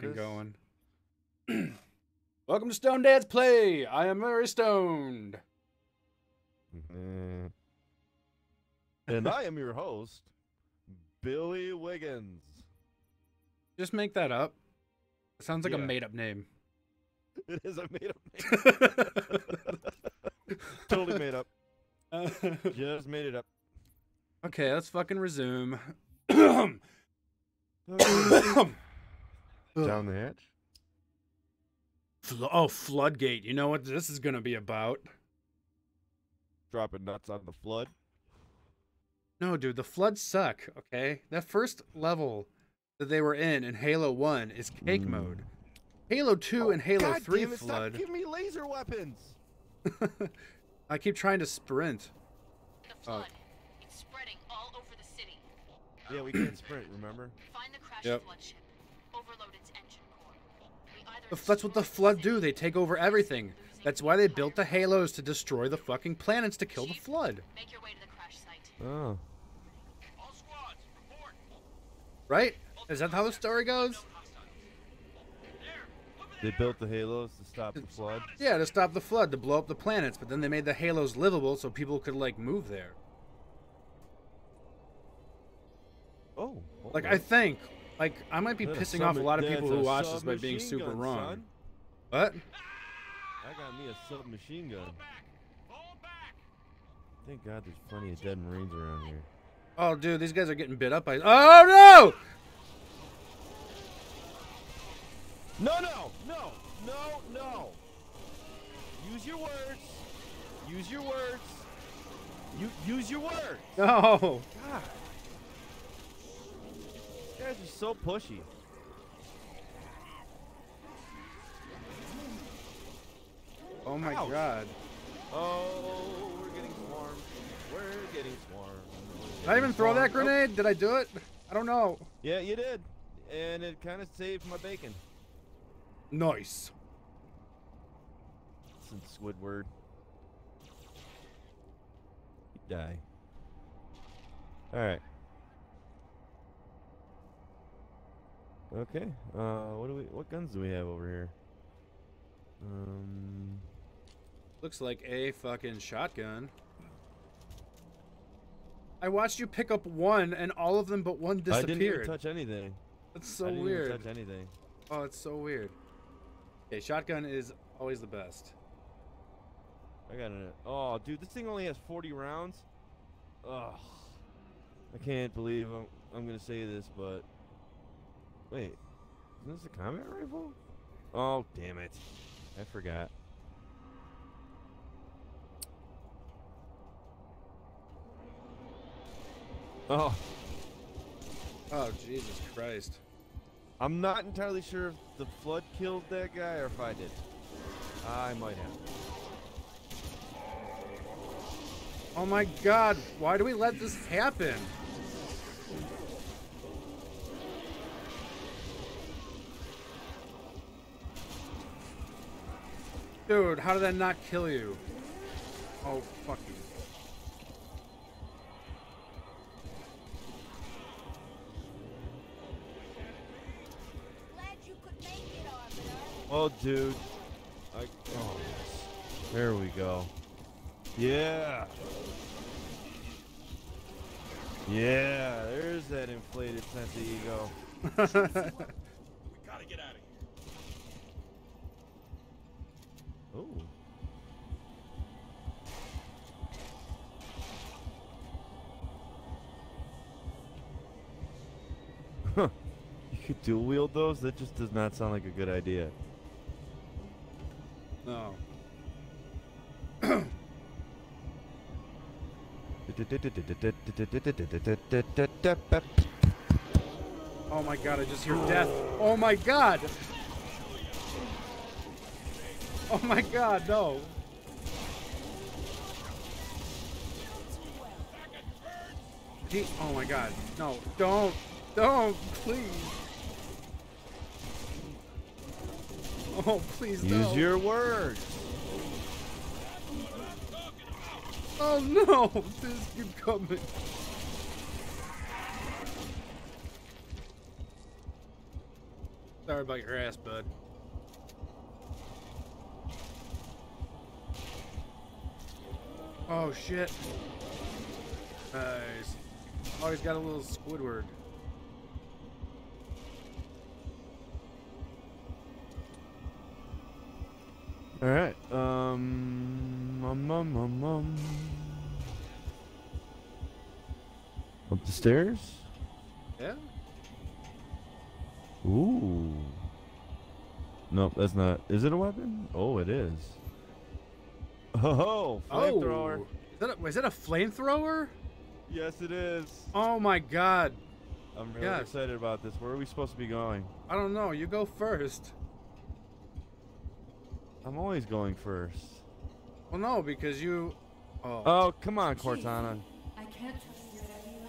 fucking This- going. Welcome to Stoned Dads Play. I am very stoned. Mm. and I am your host, Billy Wiggins. Just make that up. It sounds like a made-up name. It is a made up name. totally made up. Just made it up. okay, let's fucking resume. Down the hatch. Flo- oh, Floodgate. You know what this is gonna be about? Dropping nuts on the flood. No, dude, the floods suck. Okay, that first level that they were in in Halo One is cake Mm. mode. Halo Two and Halo God Three damn it, flood. Stop giving me laser weapons. I keep trying to sprint. The Oh. flood. It's spreading all over the city. Yeah, we can't sprint. Remember? Find the crashed Yep. flood ship. Overload its engine core. We either But That's what the flood do. They take over everything. That's why they built the halos to destroy the fucking planets to kill the flood. Make your way to the crash site. Oh. All squads. Right? Is that how the story goes? They built the halos to stop the flood. Yeah, to stop the flood, to blow up the planets, but then they made the halos livable so people could like move there. Oh. hold Like. I think, like I might be That's pissing off a lot of people who watch this by being super gun, wrong. son. What? I got me a submachine gun. Back. Fall back. Thank God there's plenty of dead Marines around here. Oh, dude, these guys are getting bit up by. Oh no! No, no, no, no, no. Use your words. Use your words. You use your words. No! God. These guys are so pushy. Oh my Ouch. god! Oh, we're getting swarmed. We're getting swarmed. We're Did I even getting throw that swarmed. Grenade? Did I do it? I don't know. yeah, you did. And it kind of saved my bacon. Nice. Since Squidward. You die. Alright. Okay. Uh what do we what guns do we have over here? Um Looks like a fucking shotgun. I watched you pick up one, and all of them but one disappeared. I didn't even touch anything. That's so I didn't weird. even touch anything. Oh, it's so weird. Okay, shotgun is always the best. I got an Oh, dude, this thing only has 40 rounds. Ugh. I can't believe I'm, I'm gonna say this, but wait, isn't this a combat rifle? Oh, damn it! I forgot. Oh, Oh, Jesus Christ. I'm not entirely sure if the flood killed that guy or if I did. I might have. Oh my god, why do we let this happen? Dude, how did that not kill you? Oh, fuck you. Glad you could make it, Arbiter. Oh, dude. I. Oh, yes. There we go. Yeah. Yeah, there's that inflated sense of ego. Huh. You could dual wield those? That just does not sound like a good idea. no. Oh my god, I just hear death. Oh my god! Oh my god, no. He, oh my god, no, don't, don't, please. Oh, please Use no. your words. Oh no, this keep coming. Sorry, about your ass, bud. Oh shit. Nice. Oh, he's got a little Squidward. All right. Um. Um. Um. Um. um. Up the stairs. Yeah? Ooh. Nope, that's not. Is it a weapon? Oh, it is. Oh, flamethrower. Is that a, is that a flamethrower? Yes, it is. Oh my god. I'm really Yes. excited about this. Where are we supposed to be going? I don't know. You go first. I'm always going first. Well, no, because you. Oh. Oh, come on, Cortana. I can't trust your idea.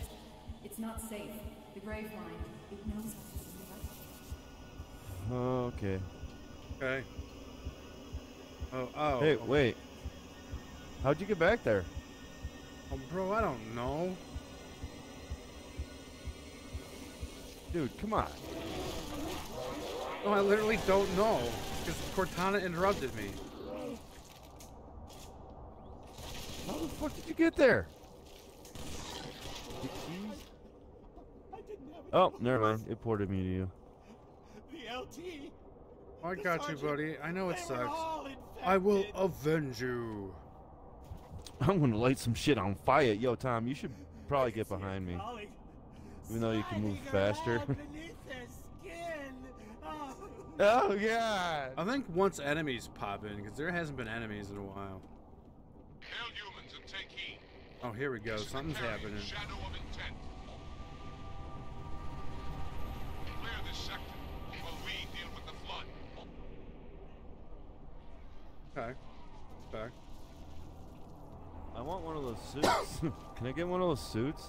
It's not safe. The Grave Mind. It knows how to survive. Oh, okay. Okay. Oh, oh. Hey, oh. wait. How'd you get back there? Oh, bro, I don't know. Dude, come on. No, I literally don't know. Because Cortana interrupted me. How the fuck did you get there? The keys? I didn't have Oh, never mind. It ported me to you. The LT. I the got you, buddy. I know it sucks. I will avenge you. I'm gonna light some shit on fire. Yo, Tom, you should probably get behind me. Even though you can move faster. beneath their skin. Oh. God. I think once enemies pop in, because there hasn't been enemies in a while. Hail humans and take heed. Oh, here we go. This is Something's Vicarious happening. Shadow of intent. Clear this sector while we deal with the flood. Okay. Okay. I want one of those suits. Can I get one of those suits?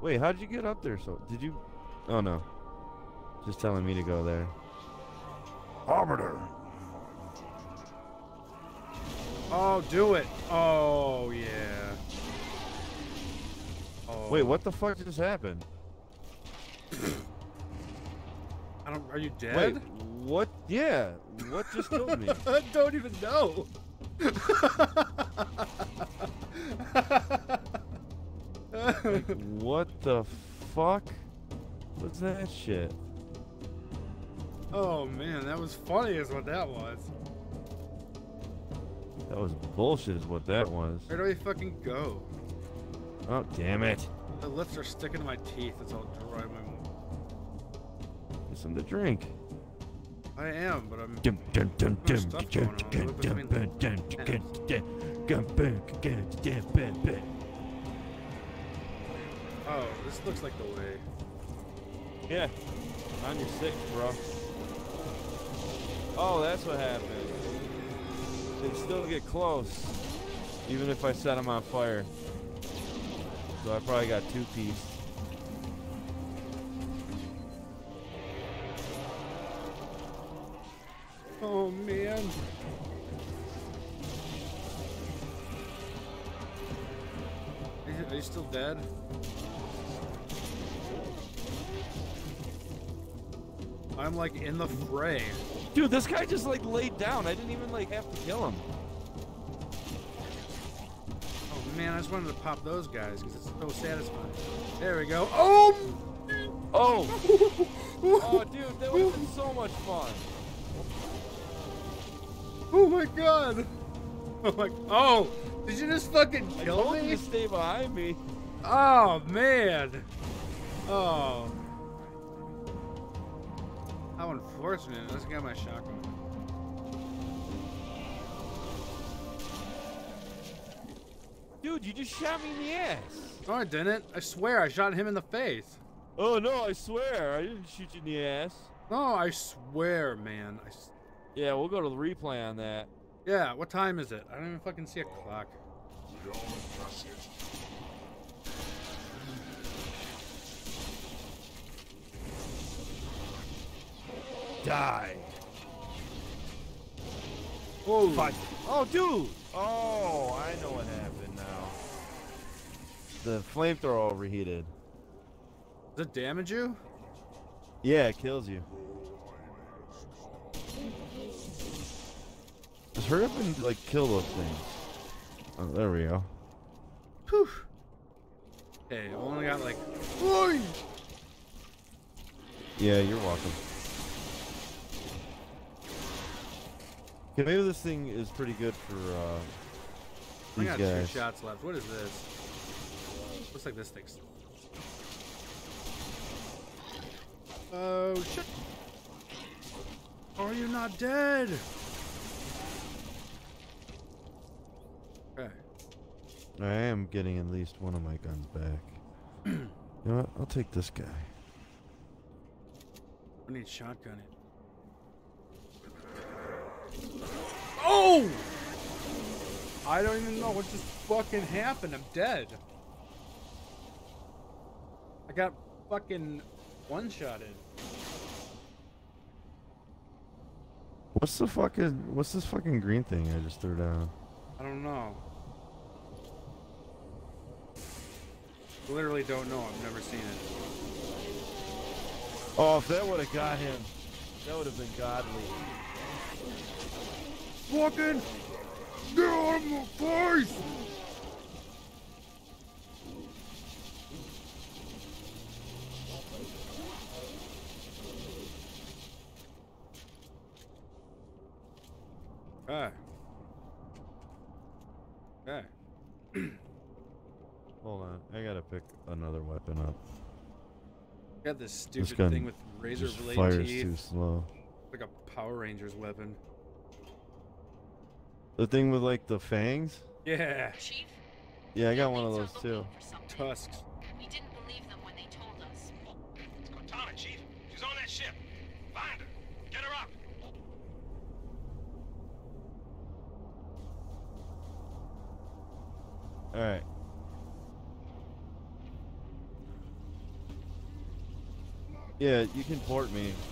Wait, how did you get up there? So did you? Oh no, just telling me to go there. Arbiter. Oh, do it. Oh, yeah. Oh. Wait, what the fuck just happened? I don't. Are you dead? Wait, what? Yeah, what just killed me? I don't even know. Like, what the fuck? What's that shit? Oh man, that was funny, is what that was. That was bullshit, is what that was. Where do we fucking go? Oh damn it! The lips are sticking to my teeth. It's all dry. in My Get some to drink. I am, but I'm. Dum, dum, dum, dum, dum, dum, dum, dum, dum, dum, dum, dum, dum, dum, dum, dum, dum. Oh, this looks like the way. Yeah, on your six, bro. Oh, that's what happened. They still get close, even if I set them on fire. So I probably got two piece. Oh man. Are you still dead? I'm like in the fray. Dude, this guy just like laid down. I didn't even like have to kill him. Oh man, I just wanted to pop those guys because it's so satisfying. There we go. Oh! Oh, oh, dude, that would have been so much fun. Oh my god! Oh my! Oh! Did you just fucking kill I told you me? to stay behind me. Oh man! Oh. How unfortunate. Let's get my shotgun. Dude, you just shot me in the ass. No, I didn't. I swear I shot him in the face. Oh no, I swear, I didn't shoot you in the ass. No, I swear, man. I s- Yeah, we'll go to the replay on that. yeah, what time is it? I don't even fucking see a clock. Die. Oh, Fight. Oh, dude. Oh, I know what happened now. The flamethrower overheated. Does it damage you? Yeah, it kills you. Just hurry up and like kill those things. Oh, there we go. Whew. Okay, I've only got like. Oi! Yeah, you're welcome. Okay, maybe this thing is pretty good for uh, I got guys. two shots left. What is this? Looks like this thing's. Oh shit! Are you not dead? Okay. I am getting at least one of my guns back. you know what? I'll take this guy. I need shotgun it. Oh! I don't even know what just fucking happened. I'm dead. I got fucking one shotted. What's the fucking? What's this fucking green thing I just threw down? I don't know. Literally don't know. I've never seen it. Oh, if that would have got him, that would have been godly. Fucking get out of my face! Okay. Okay. Hold on, I gotta pick another weapon up. Got this This stupid gun thing with razor just blade fires teeth. too slow. Like a Power Rangers weapon. The thing with like the fangs? Yeah. Chief? Yeah, I got one of those too. for something. Tusks. We didn't believe them when they told us. It's Cortana, Chief. She's on that ship. Find her. Get her up. All right. Yeah, you can port me.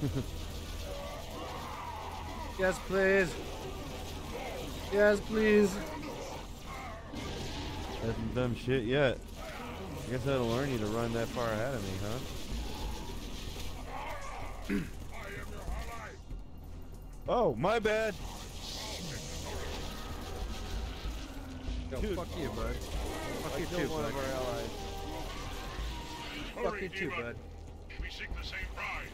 Yes, please. Yes, please. Hasn't done shit yet. I guess that'll learn you to run that far ahead of me, huh? oh, my bad. Yo, Dude. fuck you, bud. Fuck I you too, killed one bud. of our allies. Fuck Hurry, you too, bud. We seek the same prize.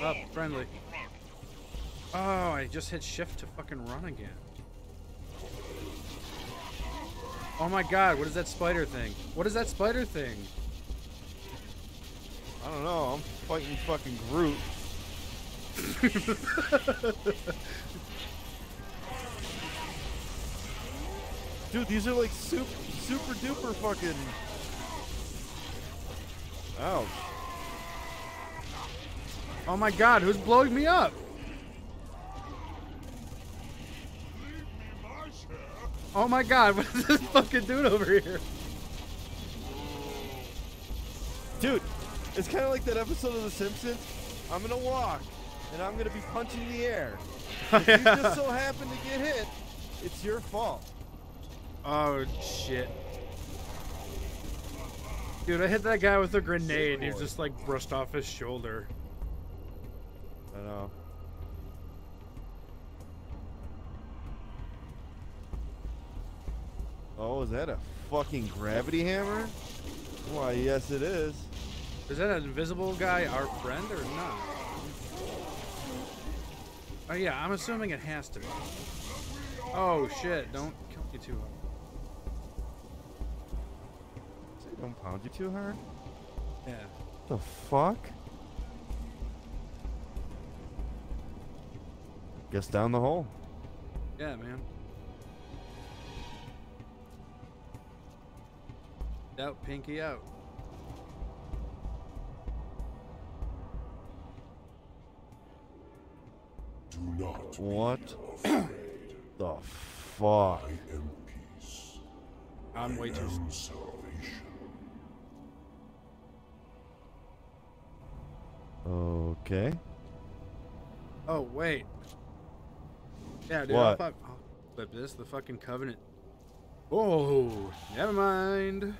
Our. Up, friendly. Oh, I just hit shift to fucking run again. Oh my god, what is that spider thing? What is that spider thing? I don't know. I'm fighting fucking Groot. Dude, these are like super, super duper fucking. Ouch. Oh my god, who's blowing me up? Oh my god, what is this fucking dude over here? Dude, it's kind of like that episode of The Simpsons. I'm gonna walk, and I'm gonna be punching the air. If you just so happen to get hit, it's your fault. Oh shit. Dude, I hit that guy with a grenade and he just like brushed off his shoulder. I know. Oh, is that a fucking gravity hammer? Why, yes, it is. Is that an invisible guy our friend or not? Oh yeah, I'm assuming it has to be. Oh shit, don't kill me too hard. Say Don't pound you too hard. Yeah. The fuck? Guess down the hole. Yeah, man. Out, pinky out. Do not What the fuck? I am peace. I'm way I too. salvation. Okay. Oh wait. Yeah, dude. What? I'll, I'll flip this. The fucking covenant. Oh, never mind.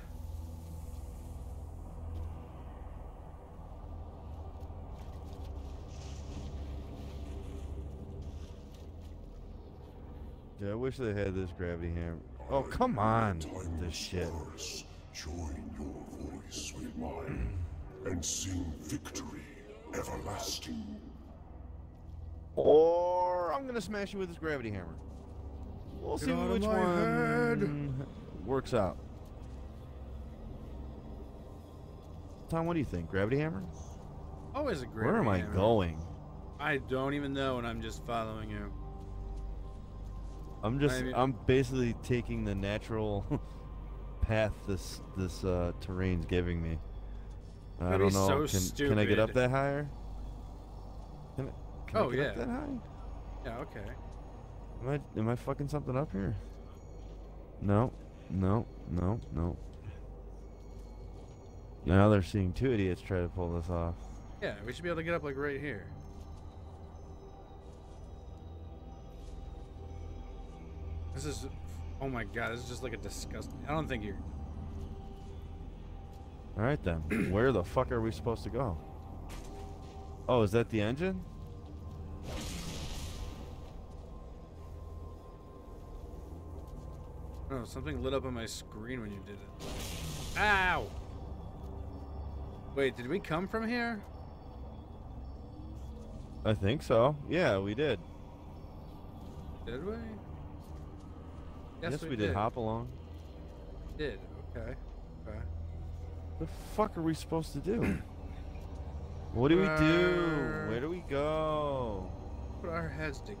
Dude, I wish they had this gravity hammer. Oh, come on. Time This shit. stars. Join your voice with mine and sing victory everlasting. Or I'm gonna smash you with this gravity hammer. We'll Get see which my one works out. Tom, what do you think? Gravity hammer? Always a great. Where am I going? I don't even know, and I'm just following you. I'm just I mean- I'm basically taking the natural path this this uh, terrain's giving me. I don't know. so can, can I get up that higher? Can I, can Oh, I get up yeah. that high? Yeah. Okay. Am I am I fucking something up here? No, no, no, no. Now they're seeing two idiots try to pull this off. Yeah, we should be able to get up like right here. This is. Oh my god, this is just like a disgusting. I don't think you're. All right then. Where the fuck are we supposed to go? Oh, is that the engine? Oh, something lit up on my screen when you did it. Ow! Wait, did we come from here? I think so. Yeah, we did. Did we? Yes, we, did. Hop along. We Did. Okay. Okay. The fuck are we supposed to do? what do we do? Where do we go? Put our heads together.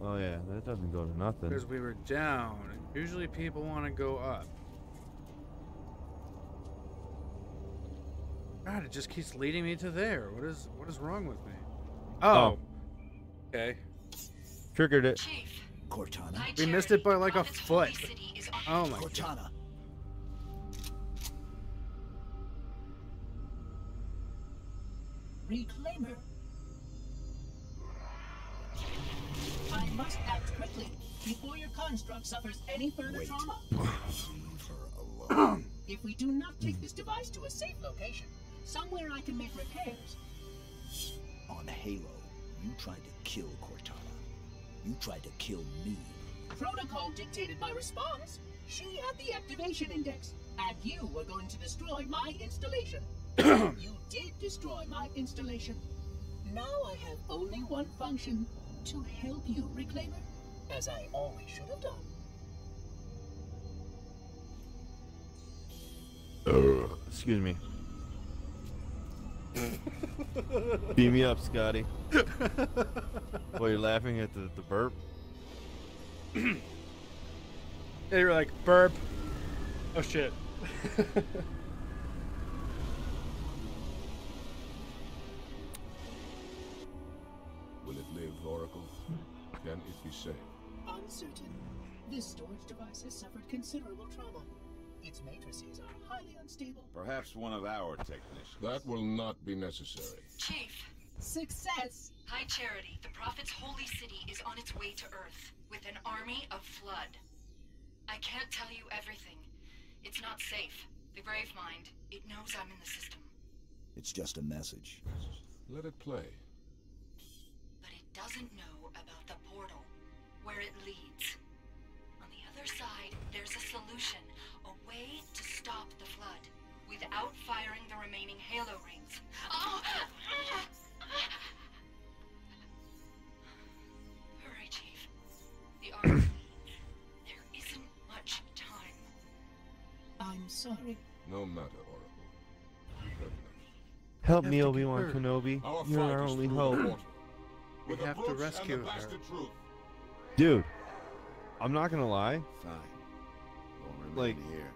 Oh yeah, that doesn't go to nothing. Because we were down. Usually people want to go up. God, it just keeps leading me to there. What is what is wrong with me? Oh. oh. Okay. Triggered it. Chief, Cortana. We missed it by like a foot. City is on Oh my god. Cortana. Reclaimer. I must act quickly before your construct suffers any further Wait. trauma. Leave. If we do not take this device to a safe location, somewhere I can make repairs. On Halo, you tried to kill Cortana. You tried to kill me. Protocol dictated my response. She had the activation index, and you were going to destroy my installation. you did destroy my installation. Now I have only one function to help you, Reclaimer, as I always should have done. Uh, excuse me. Beam me up, Scotty. Boy, you're laughing at the, the burp. They were like burp. Oh shit. Will it live, Oracle? Can it be saved? Uncertain. This storage device has suffered considerable trauma. Its matrices are highly unstable. Perhaps one of our technicians. That will not be necessary. Chief, Success! High Charity, the Prophet's holy city is on its way to Earth with an army of Flood. I can't tell you everything. It's not safe. The Grave Mind, it knows I'm in the system. It's just a message. Let it play. but it doesn't know about the portal, where it leads. On the other side, there's a solution, a way to stop the flood, without firing the remaining halo rings. Oh! Hurry, Chief. The army. there isn't much time. I'm sorry. No matter, Oracle. You have enough. Help me, Obi-Wan. Kenobi. Our You're our only hope. We have to brooch and the rescue her. truth. Dude, I'm not gonna lie. Fine. Like- here.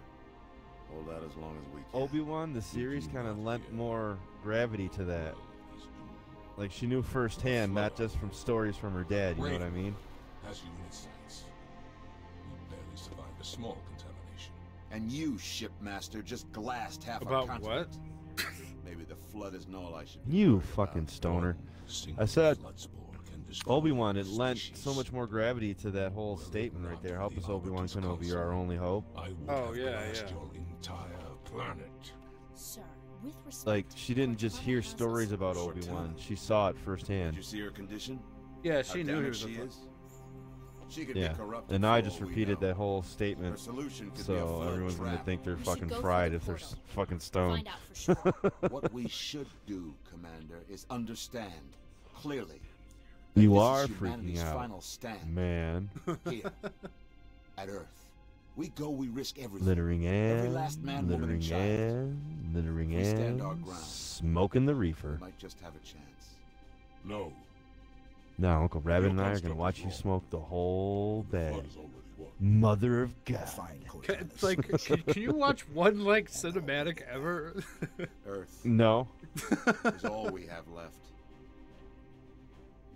Hold out as long as we can. Obi Wan, the series kind of lent more gravity to that. Oh, like she knew firsthand, not just from stories from her dad. You know what I mean? Has you in. We barely survived a small contamination. And you, shipmaster, just glassed half About our what? Maybe the flood isn't all I should You fucking about. stoner. I said flood spore can destroy Obi Wan. It lent so much more gravity to that whole statement right there. Help us, Obi Wan Kenobi. You're our only hope. I would Oh, have yeah, glassed yeah. your entire planet. Sir, With respect like she didn't just hear stories about Obi Wan; she saw it firsthand. Did you see her condition? Yeah, How she knew he was a she fl- is. She could Yeah, be corrupt. and I just repeated that whole statement, solution could so be a everyone's gonna think they're We fucking go fried the if they're fucking stoned. Find out for sure. what we should do, Commander, is understand clearly. You this are freaking out, Final stand man. here at Earth. We go, we risk everything. Littering Every and last man, woman, and littering child. and littering We stand our and ground. smoking the We reefer. might just have a chance. No. Now Uncle Rabbit and I are gonna watch you smoke the whole bag. Flood is already won. Mother of God. Fine, Ca- It's like, can, can you watch one like cinematic ever? Earth No. is all we have left.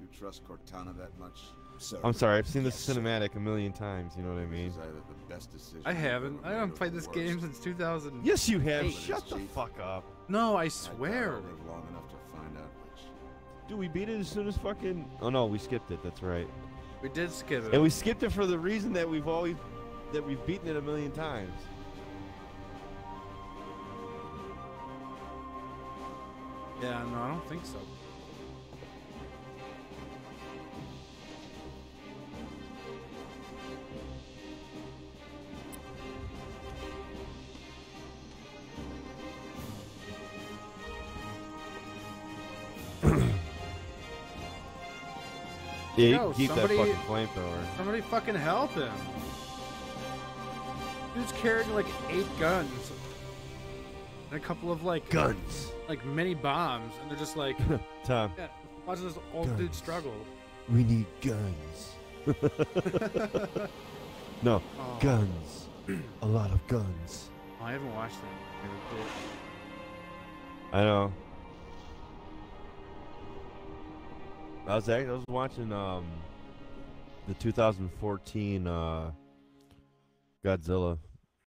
You trust Cortana that much? Sir, I'm sorry, I've seen this yes, sir. cinematic a million times. You know what I mean? is either the best decision I we've haven't. I haven't played this worst. game since 2000. Yes, you have. Hey, Shut the Chief. fuck up, No, I I swear. I'll live long enough to find out which. dude. We beat it as soon as fucking. Oh no, we skipped it. That's right. We did skip it. And we skipped it for the reason that we've always that we've beaten it a million times. Yeah, no, I don't think so. Yeah, you Yo, can keep somebody- that fucking flamethrower. Somebody fucking help him. Dude's carrying like eight guns. And a couple of like Guns. like mini bombs, and they're just like, Tom, yeah, watching this old dude struggle. we need guns. no, Oh. guns. a lot of guns. Oh, I haven't watched that. I know. I was I was watching um the 2014 uh Godzilla